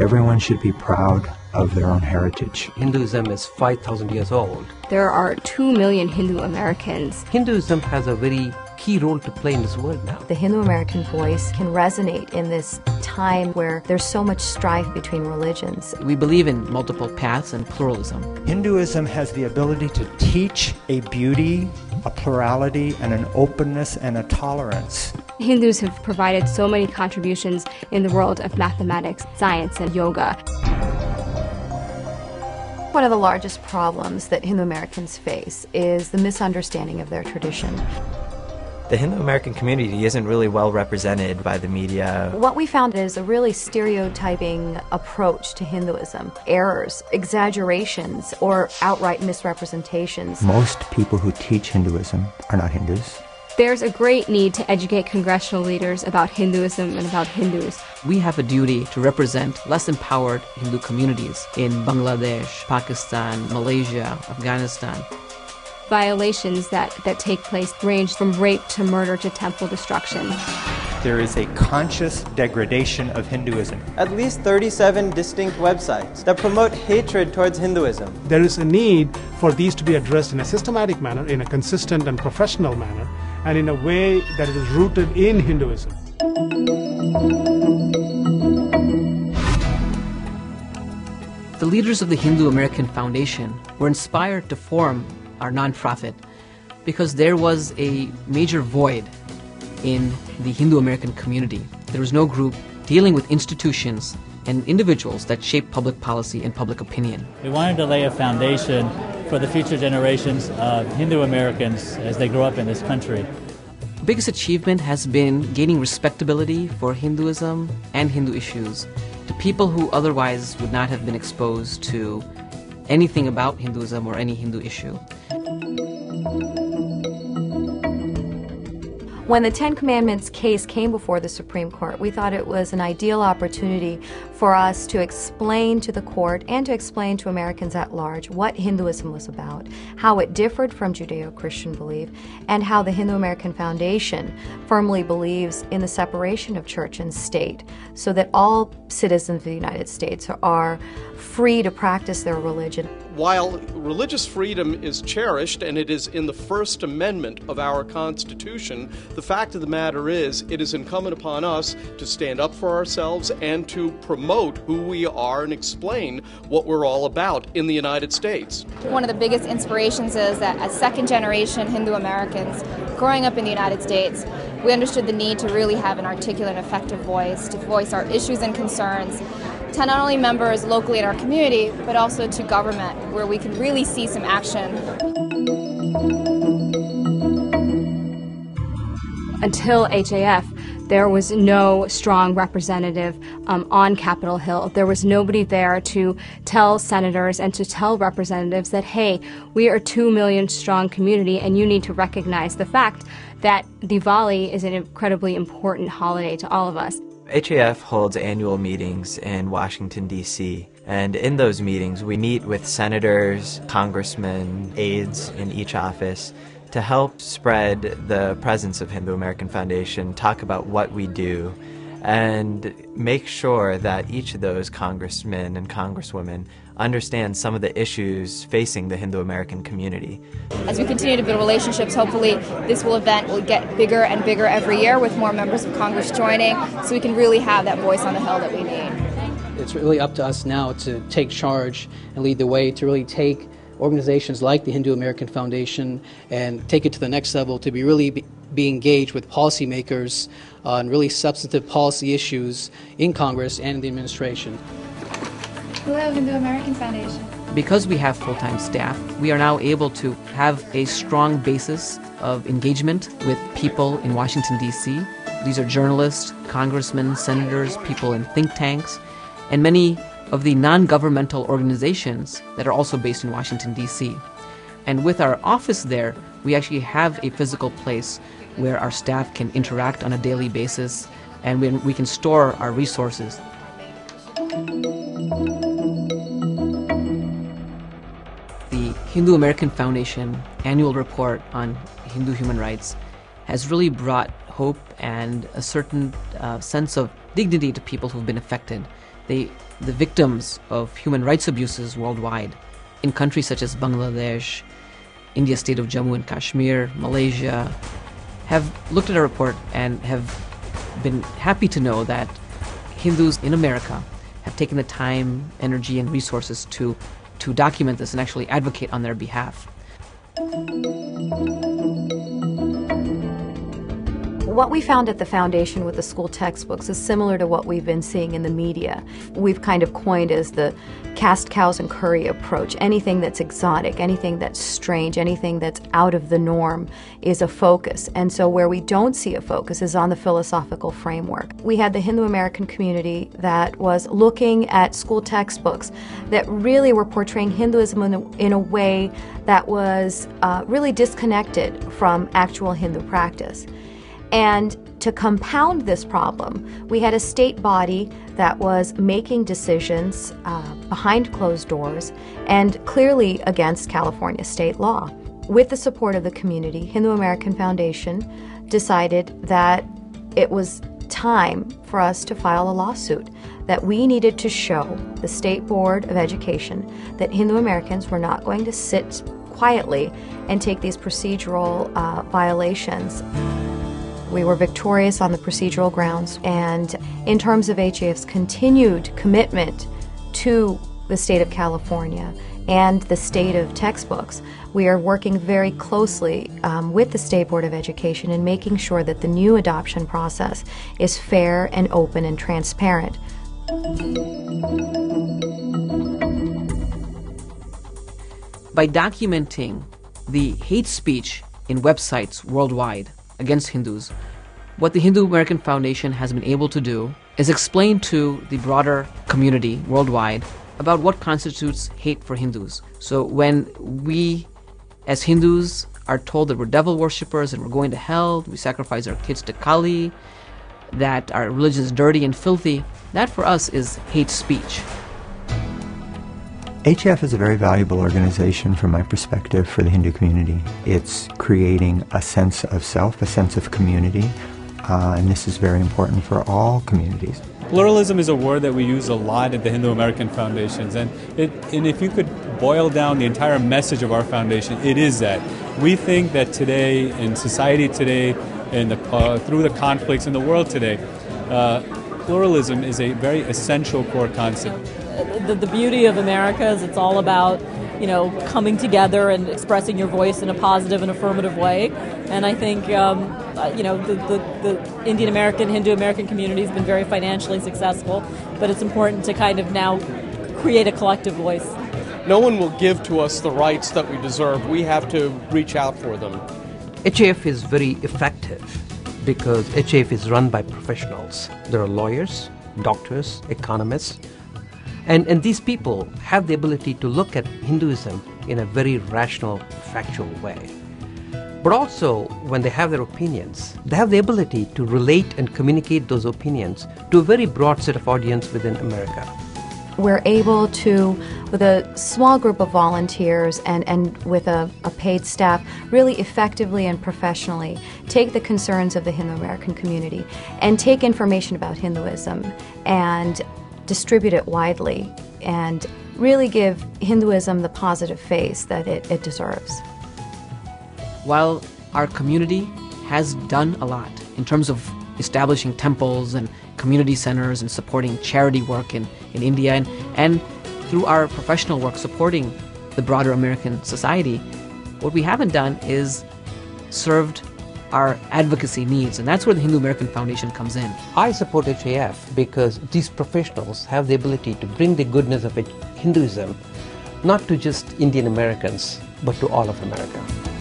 Everyone should be proud of their own heritage. Hinduism is 5,000 years old. There are 2 million Hindu Americans. Hinduism has a very key role to play in this world now. The Hindu American voice can resonate in this time where there's so much strife between religions. We believe in multiple paths and pluralism. Hinduism has the ability to teach a beauty, a plurality, and an openness and a tolerance. Hindus have provided so many contributions in the world of mathematics, science, and yoga. One of the largest problems that Hindu Americans face is the misunderstanding of their tradition. The Hindu American community isn't really well represented by the media. What we found is a really stereotyping approach to Hinduism errors, exaggerations, or outright misrepresentations. Most people who teach Hinduism are not Hindus. There's a great need to educate congressional leaders about Hinduism and about Hindus. We have a duty to represent less empowered Hindu communities in Bangladesh, Pakistan, Malaysia, Afghanistan. Violations that, that take place range from rape to murder to temple destruction. There is a conscious degradation of Hinduism. At least 37 distinct websites that promote hatred towards Hinduism. There is a need for these to be addressed in a systematic manner, in a consistent and professional manner, and in a way that is rooted in Hinduism. The leaders of the Hindu American Foundation were inspired to form our nonprofit because there was a major void in the Hindu American community. There was no group dealing with institutions and individuals that shape public policy and public opinion. We wanted to lay a foundation for the future generations of Hindu Americans as they grow up in this country. The biggest achievement has been gaining respectability for Hinduism and Hindu issues to people who otherwise would not have been exposed to anything about Hinduism or any Hindu issue. When the Ten Commandments case came before the Supreme Court, we thought it was an ideal opportunity for us to explain to the court and to explain to Americans at large what Hinduism was about, how it differed from Judeo Christian belief, and how the Hindu American Foundation firmly believes in the separation of church and state so that all citizens of the United States are free to practice their religion. While religious freedom is cherished and it is in the First Amendment of our Constitution, the fact of the matter is it is incumbent upon us to stand up for ourselves and to promote who we are and explain what we're all about in the United States. One of the biggest inspirations is that as second generation Hindu Americans growing up in the United States, we understood the need to really have an articulate and effective voice, to voice our issues and concerns to not only members locally in our community, but also to government, where we can really see some action. Until HAF, there was no strong representative um, on Capitol Hill. There was nobody there to tell senators and to tell representatives that, hey, we are a two million strong community and you need to recognize the fact that Diwali is an incredibly important holiday to all of us. HAF holds annual meetings in Washington, D.C. And in those meetings, we meet with senators, congressmen, aides in each office to help spread the presence of Hindu American Foundation, talk about what we do, and make sure that each of those congressmen and congresswomen understand some of the issues facing the Hindu American community. As we continue to build relationships, hopefully this will event will get bigger and bigger every year with more members of Congress joining so we can really have that voice on the Hill that we need. It's really up to us now to take charge and lead the way to really take organizations like the Hindu American Foundation and take it to the next level to be really be, be engaged with policymakers on really substantive policy issues in Congress and in the administration. Hello, Hindu American Foundation. Because we have full time staff, we are now able to have a strong basis of engagement with people in Washington, D.C. These are journalists, congressmen, senators, people in think tanks, and many of the non governmental organizations that are also based in Washington, D.C. And with our office there, we actually have a physical place where our staff can interact on a daily basis and we, we can store our resources. Hindu American Foundation annual report on Hindu human rights has really brought hope and a certain uh, sense of dignity to people who've been affected. They, the victims of human rights abuses worldwide in countries such as Bangladesh, India state of Jammu and Kashmir, Malaysia, have looked at our report and have been happy to know that Hindus in America have taken the time, energy, and resources to, to document this and actually advocate on their behalf. What we found at the foundation with the school textbooks is similar to what we've been seeing in the media. We've kind of coined as the caste cows and curry approach. Anything that's exotic, anything that's strange, anything that's out of the norm is a focus. And so where we don't see a focus is on the philosophical framework. We had the Hindu American community that was looking at school textbooks that really were portraying Hinduism in a, in a way that was uh, really disconnected from actual Hindu practice. And to compound this problem, we had a state body that was making decisions uh, behind closed doors and clearly against California state law. With the support of the community, Hindu American Foundation decided that it was time for us to file a lawsuit that we needed to show the State Board of Education that Hindu Americans were not going to sit quietly and take these procedural uh, violations. We were victorious on the procedural grounds, and in terms of HAF's continued commitment to the state of California and the state of textbooks, we are working very closely um, with the State Board of Education in making sure that the new adoption process is fair and open and transparent. By documenting the hate speech in websites worldwide, against Hindus, what the Hindu American Foundation has been able to do is explain to the broader community worldwide about what constitutes hate for Hindus. So when we, as Hindus, are told that we're devil worshippers and we're going to hell, we sacrifice our kids to Kali, that our religion is dirty and filthy, that for us is hate speech. HAF is a very valuable organization from my perspective for the Hindu community. It's creating a sense of self, a sense of community, uh, and this is very important for all communities. Pluralism is a word that we use a lot at the Hindu American Foundations, and, it, and if you could boil down the entire message of our foundation, it is that. We think that today, in society today, and uh, through the conflicts in the world today, uh, pluralism is a very essential core concept the, the beauty of America is it's all about you know coming together and expressing your voice in a positive and affirmative way. And I think um, uh, you know the, the, the Indian American, Hindu American community has been very financially successful, but it's important to kind of now create a collective voice. No one will give to us the rights that we deserve. We have to reach out for them. HAF is very effective because HAF is run by professionals. There are lawyers, doctors, economists, and, and these people have the ability to look at Hinduism in a very rational, factual way. But also, when they have their opinions, they have the ability to relate and communicate those opinions to a very broad set of audience within America. We're able to, with a small group of volunteers and, and with a, a paid staff, really effectively and professionally take the concerns of the Hindu American community and take information about Hinduism and distribute it widely and really give Hinduism the positive face that it, it deserves. While our community has done a lot in terms of establishing temples and community centers and supporting charity work in, in India and, and through our professional work supporting the broader American society, what we haven't done is served our advocacy needs, and that's where the Hindu American Foundation comes in. I support HAF because these professionals have the ability to bring the goodness of Hinduism not to just Indian Americans, but to all of America.